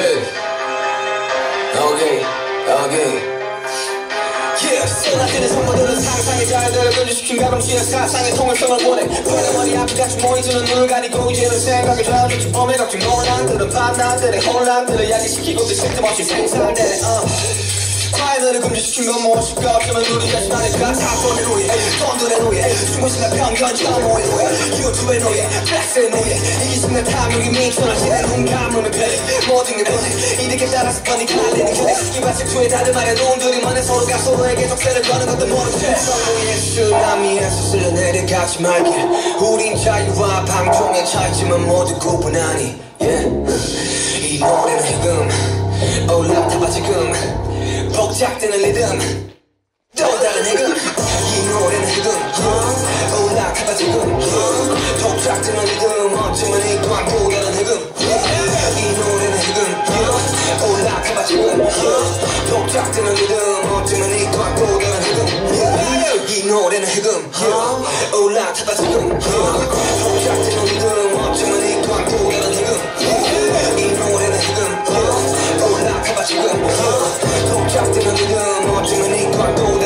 Hey, okay, okay. 신학들의 선물들은 상상의 자유들을 근주시킨 가동시의 사상의 통일성을 보내 보이는 머리 앞에 같이 모이주는 눈을 가리고 이제는 생각을 좌우지 범의 걱정 논란들은 반란들의 혼란들을 야기시키고 쉴틈없이 생산되네 uh. 사회를 금지시킨 건 무엇일까 어쩌면 우리 자신 아닐까 사건의 후에 뻔들의 후에 중고신의 편견 혐오의 후에 유튜브의 노예 플렉스의 노예 이기 순간 탐욕이 눈 감으면 돼 모든 게 변해 이득에 따라서 뻔히 갈리는 교대 이발 색투에 다들 말해 돈들이 많아 서로가 서로에게 적세를 거는 것도 모른 채 성공의 쓰나미에서 쓸려 내려 가지 말게. 우린 자유와 방종의 차이지만 모두 구분하니. 이 노래는 지금 올라타봐 지금. 복작되는 리듬. 또 다른 해금 이 노래는 지금 같으면 지금 어쩌면 이 또한 고결한 흑음. 이 노래는 흑음. 올라가봐 지금 독착되는 리듬 어쩌면 이 또한 고결한 흑음. 이 노래는 흑음. 올라타봐 지금 독착되는 리듬 어쩌면 이 또한 고결한 흑음. 이 노래는 흑음. 올라타봐 지금 독착되는 리듬 어쩌면 이 또한 고결한 흑음.